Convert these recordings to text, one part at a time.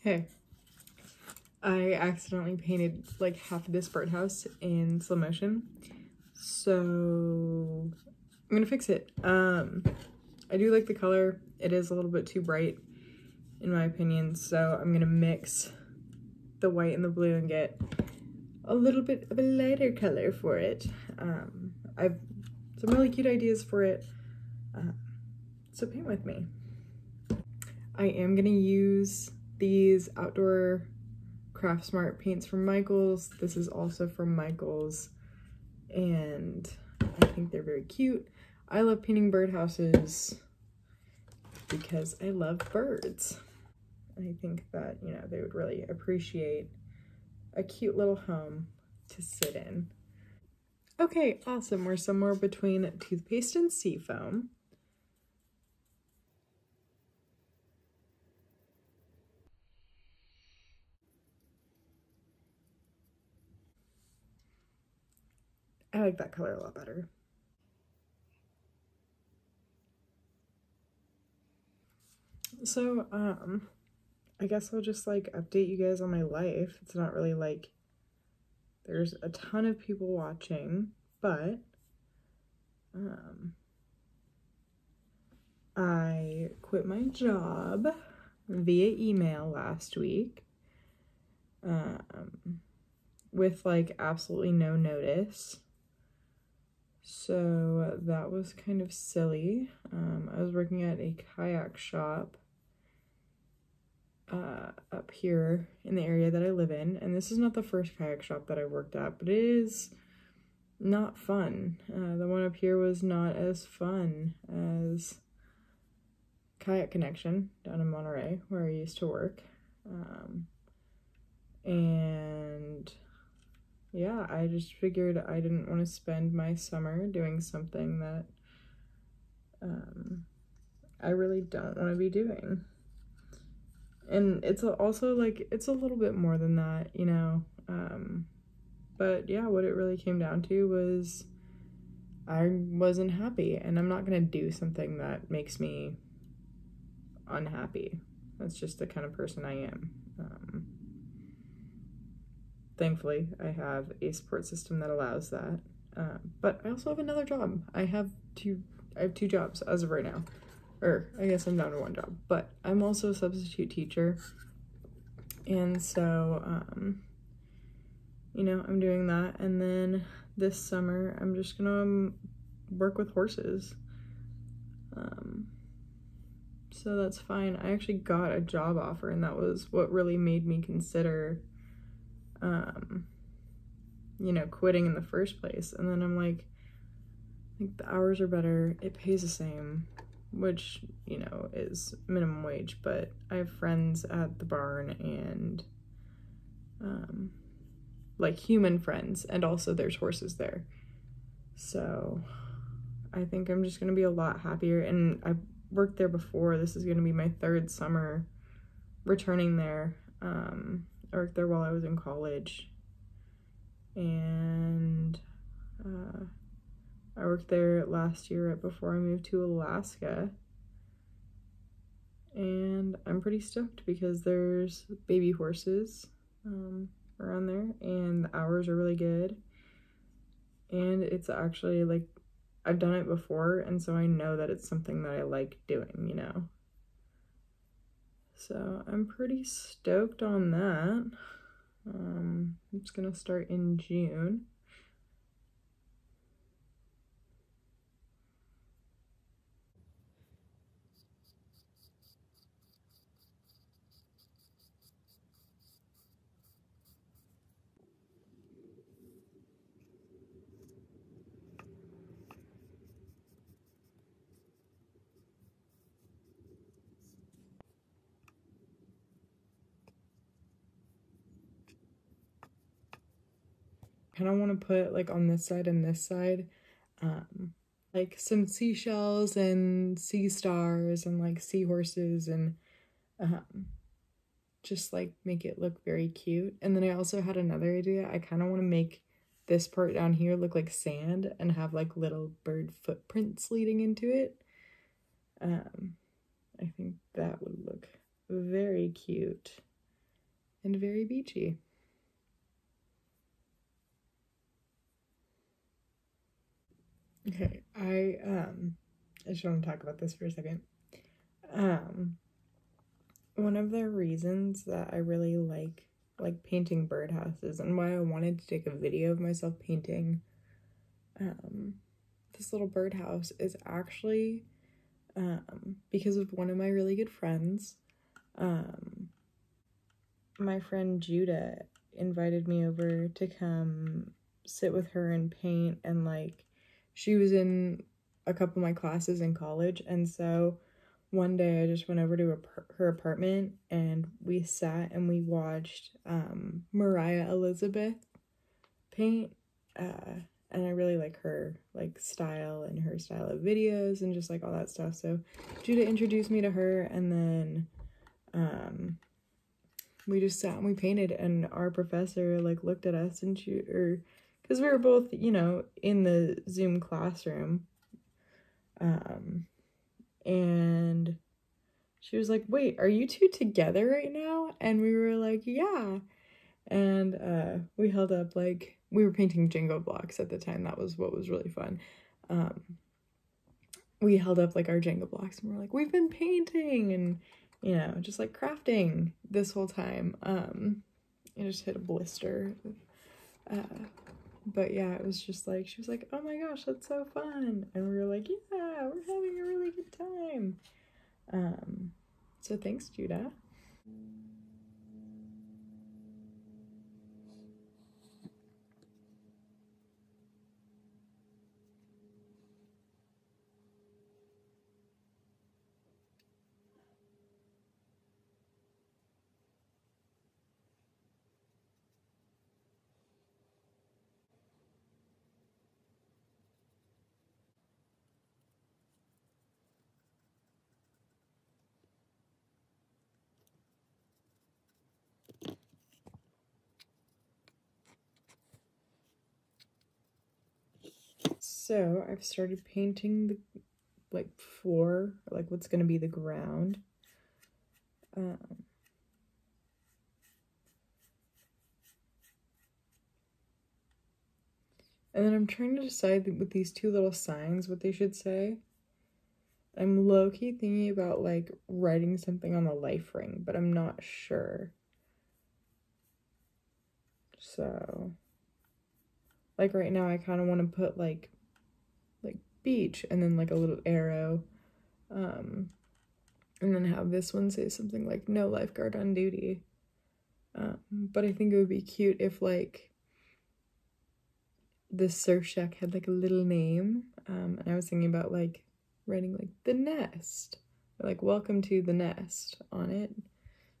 Hey, I accidentally painted like half of this birdhouse in slow motion. So I'm gonna fix it. Um, I do like the color. It is a little bit too bright in my opinion. So I'm gonna mix the white and the blue and get a little bit of a lighter color for it. Um, I've some really cute ideas for it. Uh, so paint with me. I am gonna use these outdoor Craft Smart paints from Michaels. This is also from Michaels and I think they're very cute. I love painting birdhouses because I love birds. I think that, you know, they would really appreciate a cute little home to sit in. Okay, awesome. We're somewhere between toothpaste and seafoam. I like that color a lot better. So, um, I guess I'll just like update you guys on my life. It's not really like there's a ton of people watching, but um, I quit my job via email last week um, with like absolutely no notice. So that was kind of silly. Um, I was working at a kayak shop uh, up here in the area that I live in. And this is not the first kayak shop that I worked at, but it is not fun. Uh, the one up here was not as fun as Kayak Connection down in Monterey, where I used to work. Um, and yeah, I just figured I didn't want to spend my summer doing something that um, I really don't want to be doing. And it's also like, it's a little bit more than that, you know. Um, but yeah, what it really came down to was I wasn't happy and I'm not going to do something that makes me unhappy. That's just the kind of person I am. Um, thankfully, I have a support system that allows that. Uh, but I also have another job. I have two. I have two jobs as of right now, or I guess I'm down to one job. But I'm also a substitute teacher, and so um, you know I'm doing that. And then this summer I'm just gonna um, work with horses. Um, so that's fine. I actually got a job offer, and that was what really made me consider um, you know, quitting in the first place. And then I'm like, like the hours are better, it pays the same, which, you know, is minimum wage, but I have friends at the barn and um like human friends and also there's horses there. So I think I'm just gonna be a lot happier and I've worked there before. This is gonna be my third summer returning there. Um I worked there while I was in college. And uh, I worked there last year right before I moved to Alaska. And I'm pretty stoked because there's baby horses um, around there and the hours are really good. And it's actually like, I've done it before and so I know that it's something that I like doing, you know. So I'm pretty stoked on that. Um, it's gonna start in June. Kind of want to put like on this side and this side um like some seashells and sea stars and like seahorses and um just like make it look very cute. And then i also had another idea. I kind of want to make this part down here look like sand and have like little bird footprints leading into it. Um i think that would look very cute and very beachy. Okay, I um I just want to talk about this for a second. Um one of the reasons that I really like like painting birdhouses and why I wanted to take a video of myself painting um this little birdhouse is actually um because of one of my really good friends. Um my friend Judah invited me over to come sit with her and paint and like she was in a couple of my classes in college and so one day I just went over to her, apartment and we sat and we watched um, Moriah Elizabeth paint uh, and I really like her like style and her style of videos and just like all that stuff. So Judah introduced me to her and then um, we just sat and we painted and our professor like looked at us and she or because we were both you know in the zoom classroom um and she was like wait are you two together right now and we were like yeah and uh we held up like we were painting Jenga blocks at the time that was what was really fun um we held up like our Jenga blocks and we're like we've been painting and you know, just like crafting this whole time. Um, I just hit a blister. Uh, but yeah, it was just like, she was like, oh my gosh, that's so fun. And we were like, yeah, we're having a really good time. Um, so thanks, Judah. So I've started painting the like floor, like what's gonna be the ground. Um, and then I'm trying to decide with these two little signs what they should say. I'm low key thinking about like writing something on the life ring, but I'm not sure. So, like right now, I kind of want to put like beach and then like a little arrow um and then have this one say something like no lifeguard on duty. Um but i think it would be cute if like the surf shack had like a little name um and i was thinking about like writing like the nest or, like welcome to the nest on it.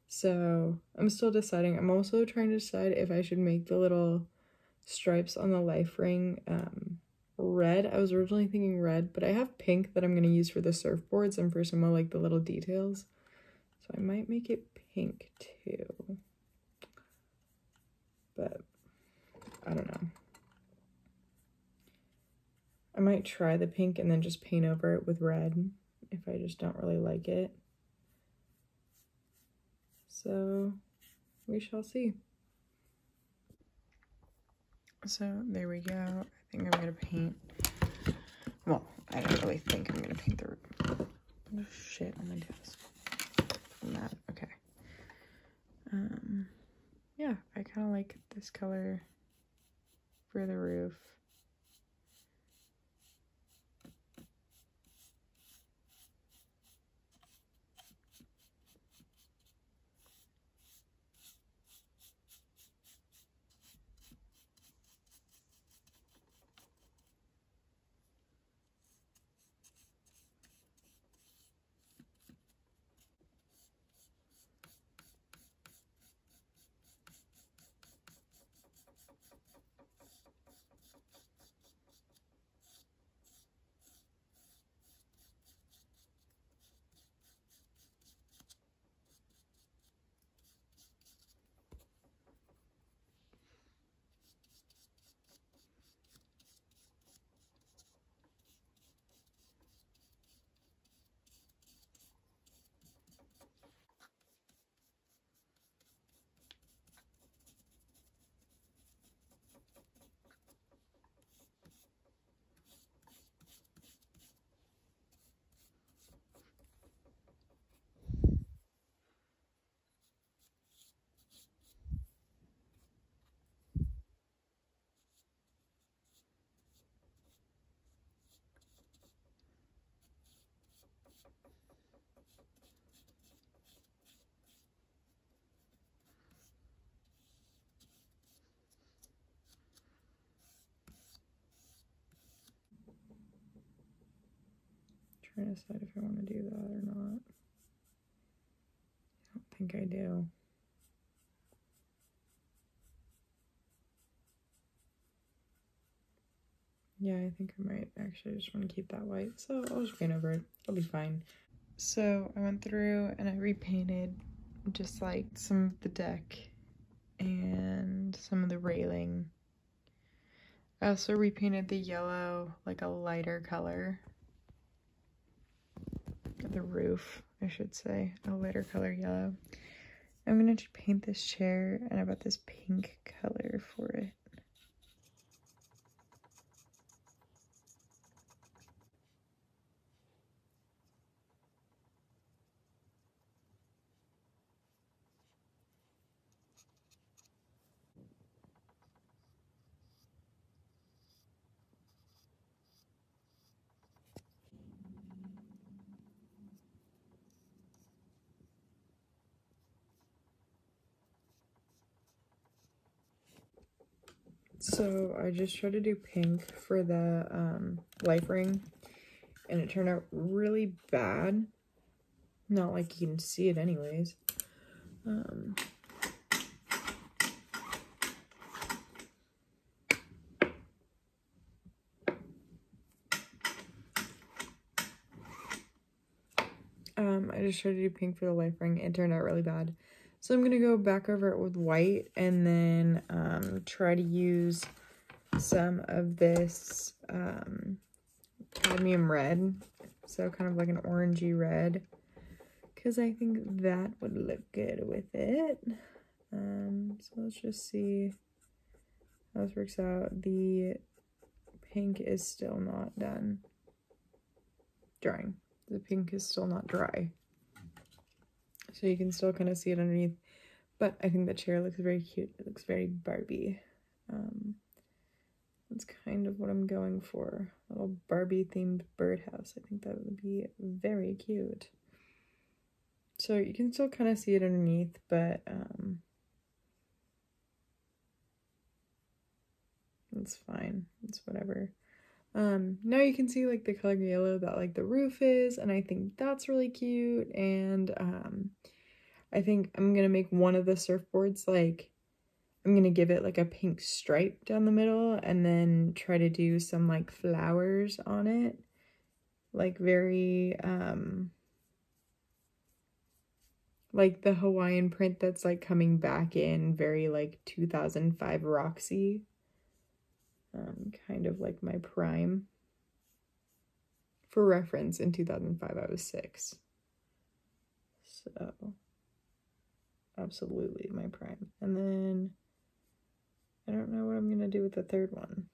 So i'm still deciding. I'm also trying to decide if i should make the little stripes on the life ring um red. I was originally thinking red, but I have pink that I'm going to use for the surfboards and for some of like the little details. So I might make it pink too. But I don't know. I might try the pink and then just paint over it with red if I just don't really like it. So we shall see. So there we go I think I'm gonna paint. Well, I don't really think I'm gonna paint the shit my desk. From that, okay. Um, yeah, I kind of like this color for the roof. Trying to decide if I want to do that or not. I don't think I do. Yeah, I think I might actually just want to keep that white. So I'll just paint over it. It'll be fine. So I went through and I repainted just like some of the deck and some of the railing. I also repainted the yellow like a lighter color. The roof, I should say, a lighter color yellow. I'm gonna paint this chair and I bought this pink color for it. So I just tried to do pink for the um, life ring and it turned out really bad. Not like you can see it anyways. Um, um, I just tried to do pink for the life ring. It turned out really bad. So I'm going to go back over it with white and then um, try to use some of this um, cadmium red. So kind of like an orangey red. Because I think that would look good with it. Um, so let's just see how this works out. The pink is still not done drying. The pink is still not dry. So you can still kind of see it underneath. But I think the chair looks very cute. It looks very Barbie. Um, that's kind of what I'm going for. A little Barbie themed birdhouse. I think that would be very cute. So you can still kind of see it underneath, but um, it's fine. It's whatever. Um, now you can see like the color yellow that like the roof is, and I think that's really cute. And um, I think I'm gonna make one of the surfboards like I'm gonna give it like a pink stripe down the middle, and then try to do some like flowers on it, like very um like the Hawaiian print that's like coming back in very like 2005 Roxy um, kind of like my prime. For reference, in 2005 I was six. So, absolutely my prime. And then, I don't know what I'm going to do with the third one.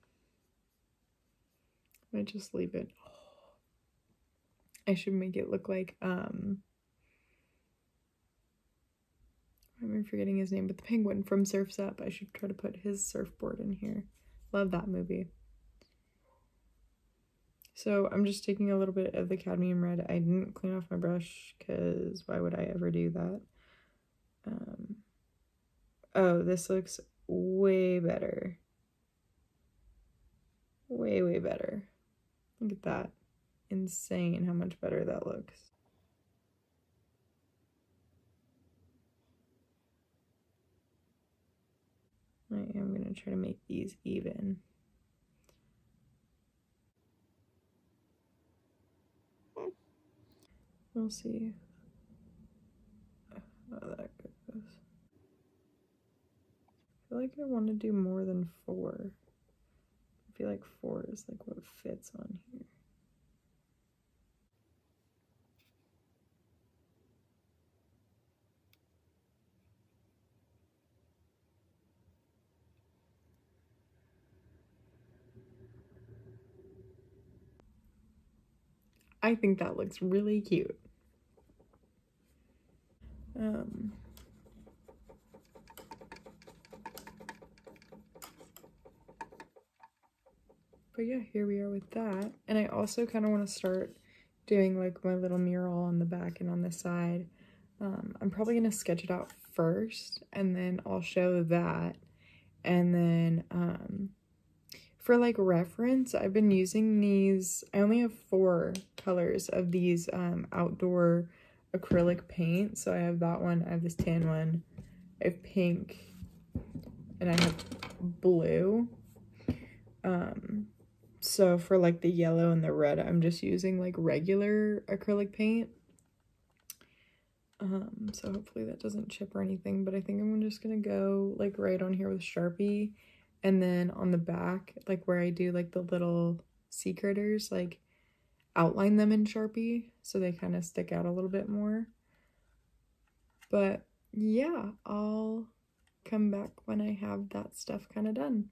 I just leave it. I should make it look like, um, I'm forgetting his name, but the penguin from Surf's Up. I should try to put his surfboard in here. Love that movie. So I'm just taking a little bit of the cadmium red. I didn't clean off my brush because why would I ever do that? Um, oh, this looks way better. Way, way better. Look at that. Insane how much better that looks. I am going to try to make these even. We'll see how that goes. I feel like I want to do more than four. I feel like four is like what fits on here. I think that looks really cute. Um, but yeah, here we are with that. And I also kind of want to start doing like my little mural on the back and on the side. Um, I'm probably going to sketch it out first and then I'll show that. And then um, for like reference, I've been using these. I only have four colors of these um, outdoor acrylic paint. So I have that one, I have this tan one, I have pink, and I have blue. Um, so for like the yellow and the red, I'm just using like regular acrylic paint. Um, so hopefully that doesn't chip or anything, but I think I'm just gonna go like right on here with Sharpie and then on the back, like where I do like the little sea critters, like outline them in Sharpie so they kind of stick out a little bit more. But yeah, I'll come back when I have that stuff kind of done.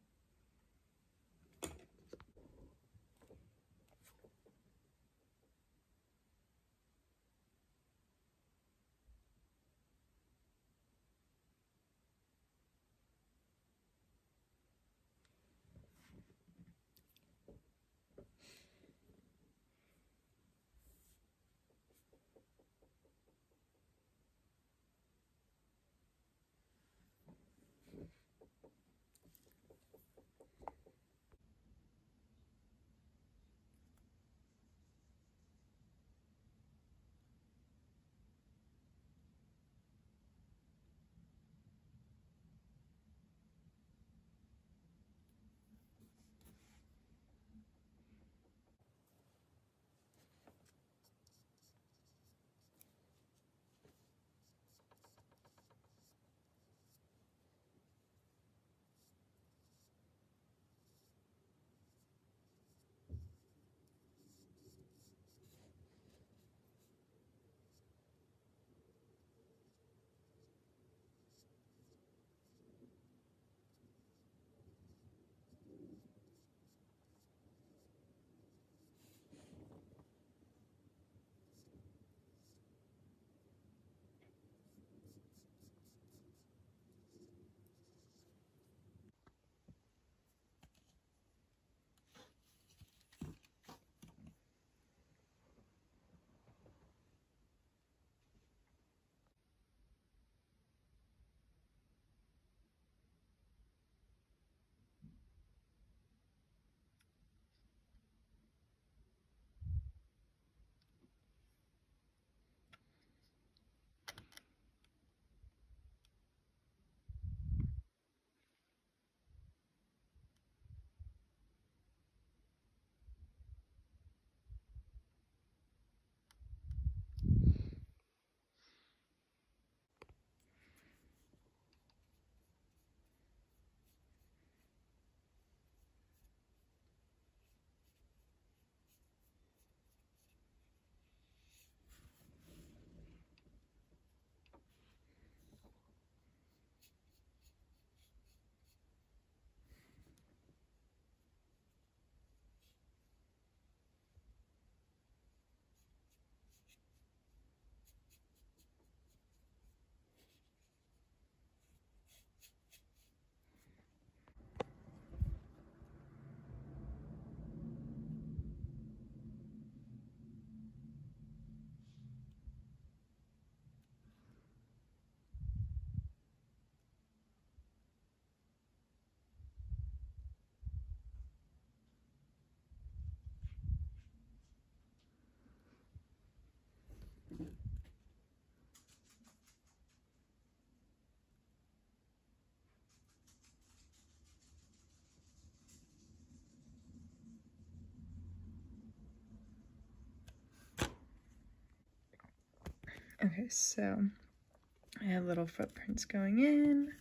Okay, so I have little footprints going in.